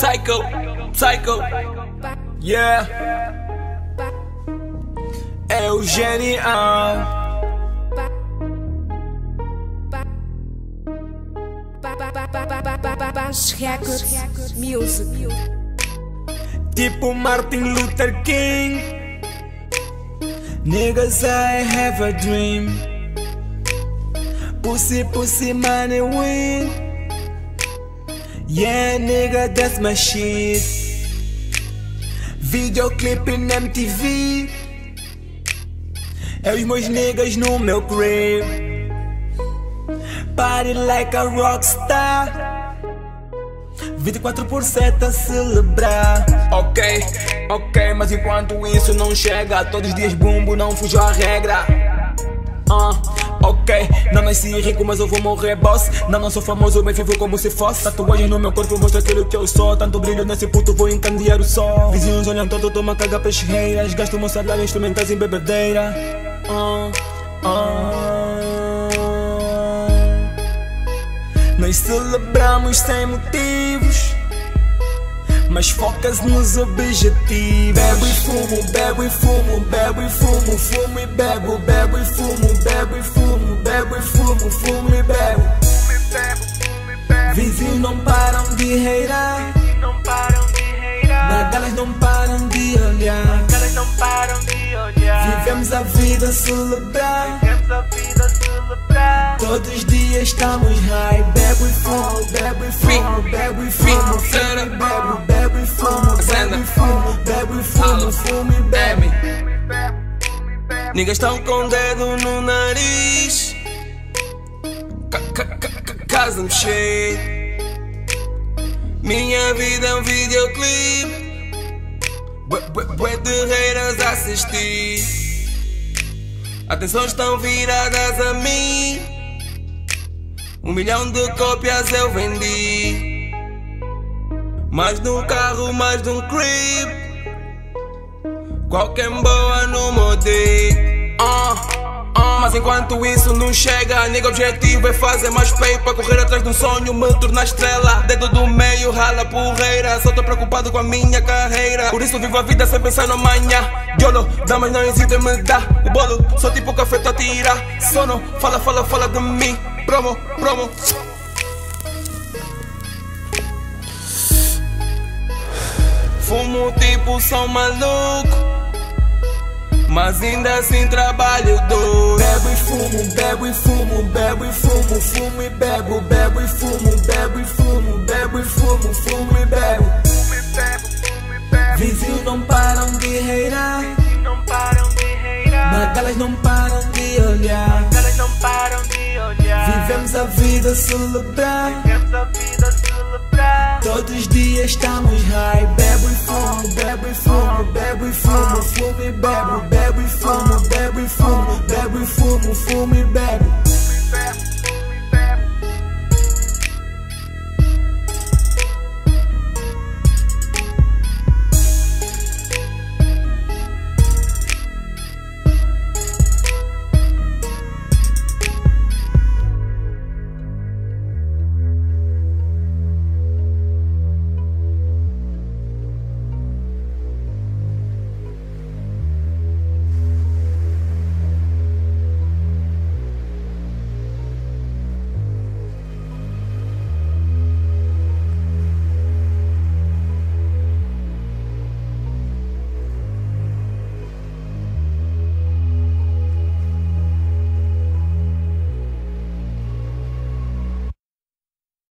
Psycho, psycho, yeah. É o genial. Records Music Tipo Martin Luther King. Niggas, I have a dream. Pussy, pussy, money, win. Yeah, nigga, that's my shit. Videoclip em MTV. É os meus niggas no meu crib. Party like a rockstar. 24 por 7 a celebrar. Ok, ok, mas enquanto isso não chega, todos os dias bumbo, não fujo à regra. Uh, ok, não nasci rico, mas eu vou morrer boss. Não, não sou famoso, bem vivo como se fosse. Tatuagens no meu corpo mostra aquilo que eu sou. Tanto brilho nesse puto, vou encandear o sol. Vizinhos olham todo, toma caga peixeiras. Gasto meu salário instrumentais em bebedeira. Uh, uh. Nós celebramos sem motivos mas focas nos objetivos. Bebo e fumo, bebo e fumo, bebo e fumo, fumo e bebo, bebo e fumo, Vizinhos não param de reirar, não param de reirar. Nadalas não param de olhar, Nadalas não param de olhar. Vivemos a vida a celebrar, vivemos a vida a celebrar. Todos os dias estamos high, bebo e fumo, bebo e fumo, bebo e fumo, fumo e bebo, bebo e fumo, bebo e fumo, bebo e fumo, fumo e bebe. Niggas estão com o dedo no nariz. Casa mexer. Minha vida é um videoclipe. Bué de reiras a assistir. Atenção, estão viradas a mim. Um milhão de cópias eu vendi. Mais de um carro, mais de um crib. Qualquer boa no modê. Uh, uh, mas enquanto isso não chega, nega objetivo é fazer mais pay para correr atrás de um sonho, me tornar estrela. Dedo do meio, rala porreira. Só tô preocupado com a minha carreira. Por isso vivo a vida sem pensar no amanhã. Yolo, damas não hesitem em me dar o bolo. Sou tipo café tá tira. Sono, fala, fala, fala de mim. Promo, promo. Fumo tipo são maluco. Mas ainda assim trabalho duro. Bebo e fumo, bebo e fumo, bebo e fumo Fumo e bebo, bebo e fumo, bebo e fumo Bebo e fumo, fumo e bebo. Vizinhos não param de reirar. Não param de reirar. Magalas não param de olhar. Magalas não param de Todos os dias estamos high. Bebo e fumo, bebo e fumo, bebo e fumo Fumo e bebo, bebo e fumo, bebo e fumo Bebo e fumo, fumo e bebo.